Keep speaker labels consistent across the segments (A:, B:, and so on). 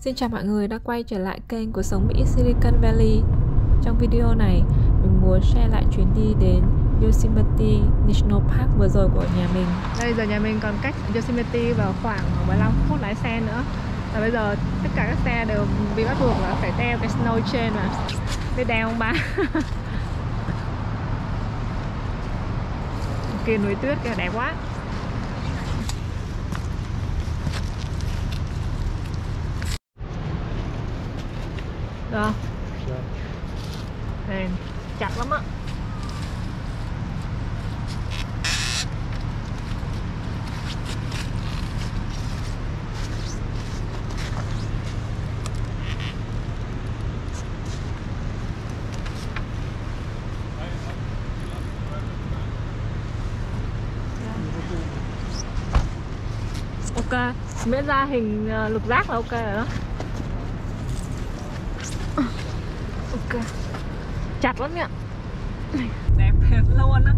A: Xin chào mọi người đã quay trở lại kênh của Sống Mỹ Silicon Valley. Trong video này, mình muốn share lại chuyến đi đến Yosemite National Park vừa rồi của nhà mình.
B: Đây giờ nhà mình còn cách Yosemite vào khoảng 15 phút lái xe nữa. Và bây giờ tất cả các xe đều bị bắt buộc là phải đeo cái snow chain mà. Biết đeo không ba? kia núi tuyết kìa đẹp quá. Được Này, chặt lắm á. Ok miễn ra hình ờ, lục giác là ok rồi đó ok. Chặt lắm nhỉ? Đẹp thiệt luôn á.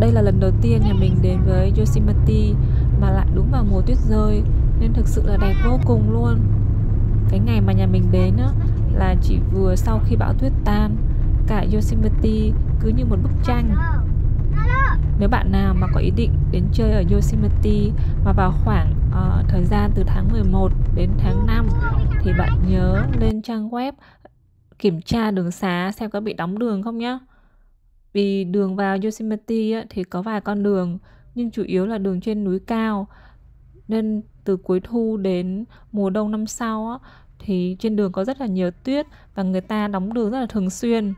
A: Đây là lần đầu tiên nhà mình đến với Yosemite mà lại đúng vào mùa tuyết rơi nên thực sự là đẹp vô cùng luôn. Cái ngày mà nhà mình đến á, là chỉ vừa sau khi bão tuyết tan cả Yosemite cứ như một bức tranh. Nếu bạn nào mà có ý định đến chơi ở Yosemite mà vào khoảng uh, thời gian từ tháng 11 đến tháng 5 thì bạn nhớ lên trang web ờ, kiểm tra đường xá xem có bị đóng đường không nhé Vì đường vào Yosemite thì có vài con đường, nhưng chủ yếu là đường trên núi cao nên từ cuối thu đến mùa đông năm sau thì trên đường có rất là nhiều tuyết và người ta đóng đường rất là thường xuyên.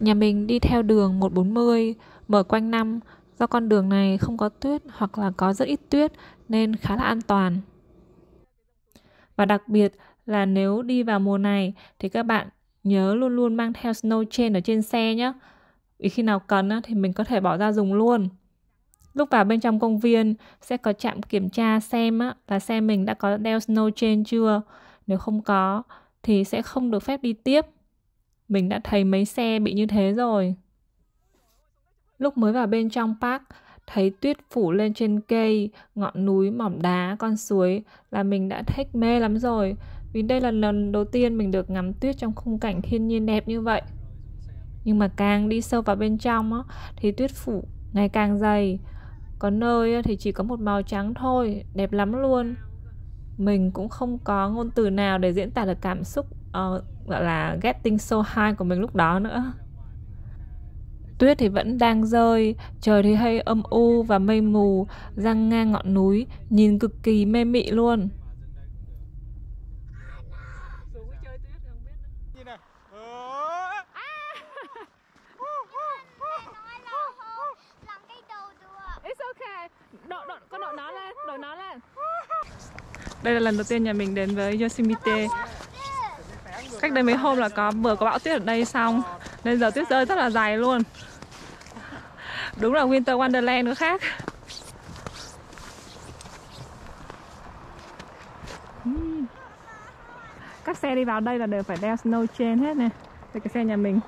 A: Nhà mình đi theo đường 140 mở quanh năm do con đường này không có tuyết hoặc là có rất ít tuyết nên khá là an toàn. Và đặc biệt là nếu đi vào mùa này thì các bạn nhớ luôn luôn mang theo snow chain ở trên xe nhé. Vì khi nào cần thì mình có thể bỏ ra dùng luôn. Lúc vào bên trong công viên sẽ có trạm kiểm tra xem là xe mình đã có đeo snow chain chưa. Nếu không có thì sẽ không được phép đi tiếp. Mình đã thấy mấy xe bị như thế rồi. Lúc mới vào bên trong park, thấy tuyết phủ lên trên cây, ngọn núi, mỏm đá, con suối là mình đã thích mê lắm rồi. Vì đây là lần đầu tiên mình được ngắm tuyết trong khung cảnh thiên nhiên đẹp như vậy. Nhưng mà càng đi sâu vào bên trong á, thì tuyết phủ ngày càng dày. Có nơi thì chỉ có một màu trắng thôi, đẹp lắm luôn. Mình cũng không có ngôn từ nào để diễn tả được cảm xúc uh, gọi là getting so high của mình lúc đó nữa. Tuyết thì vẫn đang rơi, trời thì hay âm u và mây mù răng ngang ngọn núi, nhìn cực kỳ mê mị luôn.
B: Đây là lần đầu tiên nhà mình đến với Yosemite Cách đây mấy hôm là có vừa có bão tuyết ở đây xong. Nên giờ tuyết rơi rất là dài luôn Đúng là Winter Wonderland nữa khác. Các xe đi vào đây là đều phải đeo snow chain hết nè. Đây cái xe nhà mình.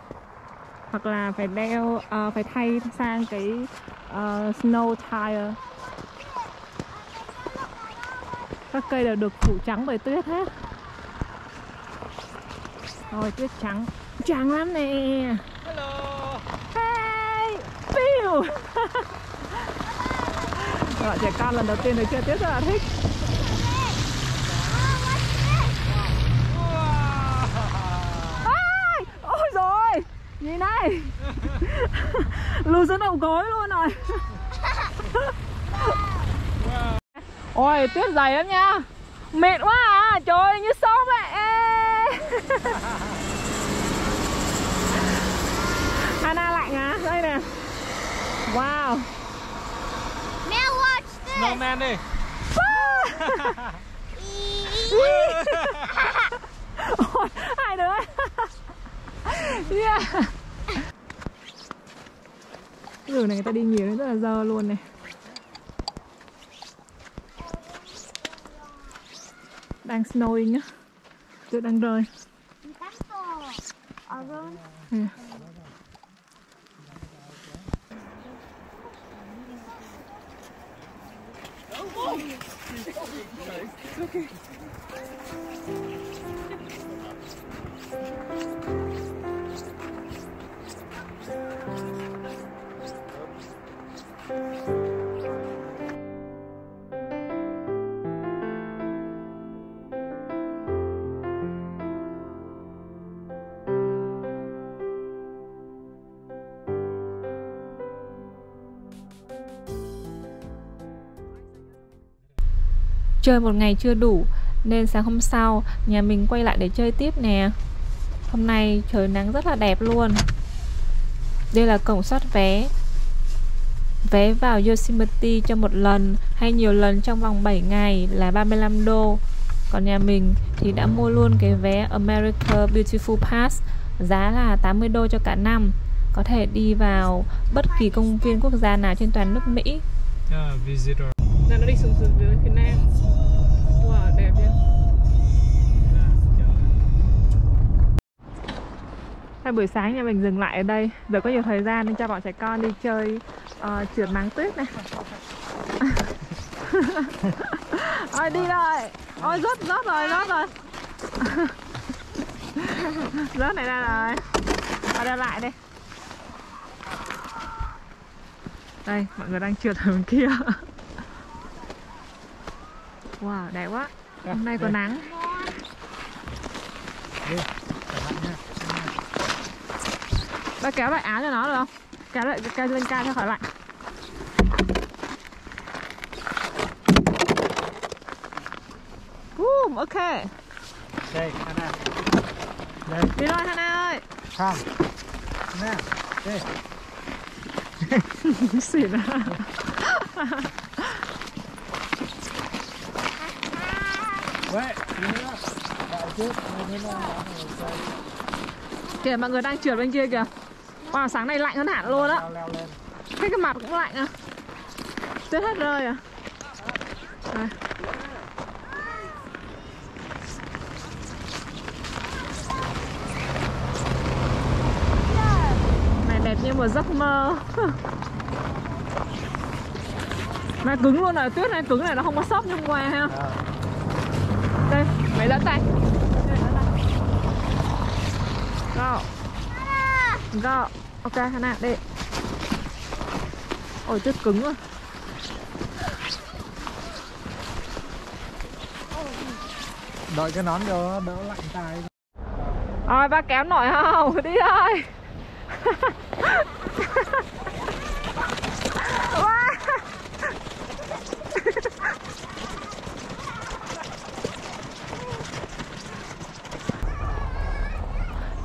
B: Hoặc là phải đeo, uh, phải thay sang cái uh, snow tire. Các cây đều được phủ trắng bởi tuyết hết. Rồi tuyết trắng. Trắng lắm nè. Pew Rồi dạ, trẻ con lần đầu tiên được chơi tuyết rất là thích. Ai, Ôi rồi Nhìn này? Lùi xuống đầu gối luôn rồi à? Ôi tuyết dày lắm nha. Mệt quá à Trời ơi như sâu vậy Anna Hana lạnh à Đây nè. Wow.
C: Now watch this.
D: Snowman đi.
B: Ôi, hai đứa Yeah. Đường này người ta đi nhiều nên rất là dơ luôn này. Đang snowing á. Tuyết đang rơi It's okay. Chơi một ngày chưa đủ nên sáng hôm sau nhà mình quay lại để chơi tiếp nè. Hôm nay trời nắng rất là đẹp luôn. Đây là cổng soát vé. Vé vào Yosemite cho một lần hay nhiều lần trong vòng 7 ngày là 35 đô. Còn nhà mình thì đã mua luôn cái vé America Beautiful Pass giá là 80 đô cho cả năm. Có thể đi vào bất kỳ công viên quốc gia nào trên toàn nước Mỹ.
D: Yeah, visitor.
A: Là nó đi xuống xuống dưới phía nam Hai buổi sáng nhà mình dừng lại ở đây. Giờ có nhiều thời gian nên cho bọn trẻ con đi chơi uh, trượt máng tuyết này. Ôi đi rồi. Ôi rớt rớt rồi rớt rồi. Rớt này ra rồi. Ở đây lại đây Đây mọi người đang trượt ở bên kia. Wow, đẹp quá. Hôm nay có nắng. Ba kéo lại áo cho nó được không? Kéo lại kéo lên cao cho khỏi lạnh. Uh, ok.
D: Đây, Hana. Đây,
A: Đi rồi Hana ơi.
D: Tham. Nè, đây.
A: Xỉn à. Kìa mọi người đang trượt bên kia kìa. Wow, sáng nay lạnh hơn hẳn luôn á.
D: Leo leo lên.
A: Thấy cái mặt cũng lạnh à. Tuyết hết rơi à. Đây. Này đẹp như một giấc mơ Này cứng luôn rồi, tuyết này cứng này nó không có sốc như hôm qua ha
D: À,
A: Đây, mày dẫn tay. Go Go Ok, Hana, đi Ôi, tuyết cứng rồi
D: Đội cái nón cho đỡ lạnh tay.
A: Rồi, ba kéo nổi không? Đi thôi.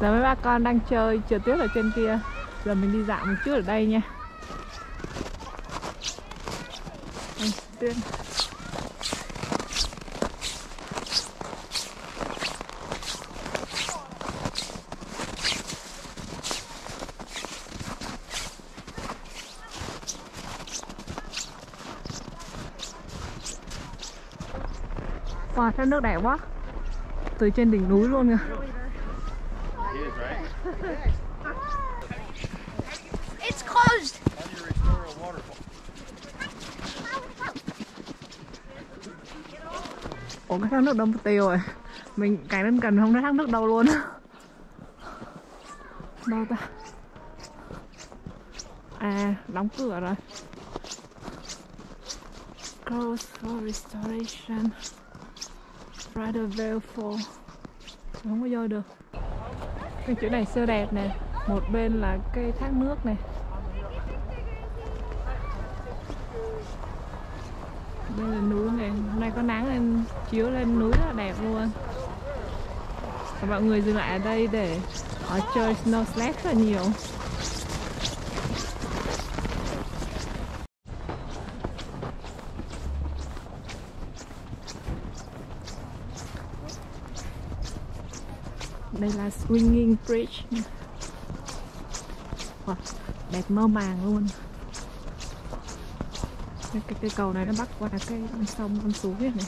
A: Giờ mấy ba con đang chơi trượt tuyết ở trên kia Giờ mình đi dạo một chút ở đây nha. Tuyết Wow, thác nước đẹp quá. Từ trên đỉnh núi luôn kìa Ủa, cái thác nước đâm tiêu rồi. Mình cái đến cần không thấy thác nước đâu luôn. Đâu ta. À đóng cửa rồi. Close for restoration. Rider Veil for. Không có vô được. Cái chữ này siêu đẹp nè. Một bên là cây thác nước này đây là núi này hôm nay có nắng lên chiếu lên núi rất là đẹp luôn. Và mọi người dừng lại ở đây để họ chơi snow sled rất là nhiều. Đây là swinging bridge. Wow, đẹp mơ màng luôn cái, cái, cái cầu này nó bắc qua cái con sông con suối này.